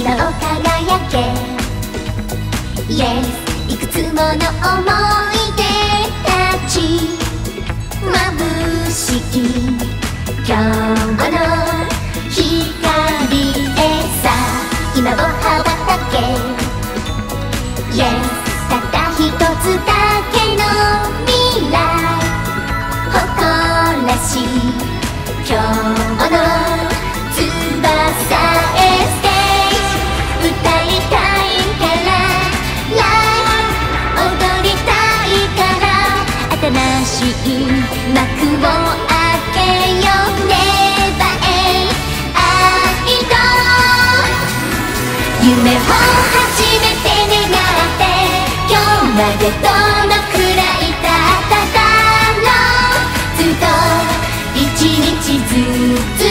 今を輝け。Yes いくつもの思い出たち。眩しき今日の光へさ。今を羽ばたけ。Yes たった一つだけの未来。誇らしい。今日夢を初めて願って今日までどのくらい経っただろうずっと一日ずつ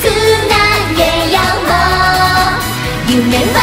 つなげよう夢は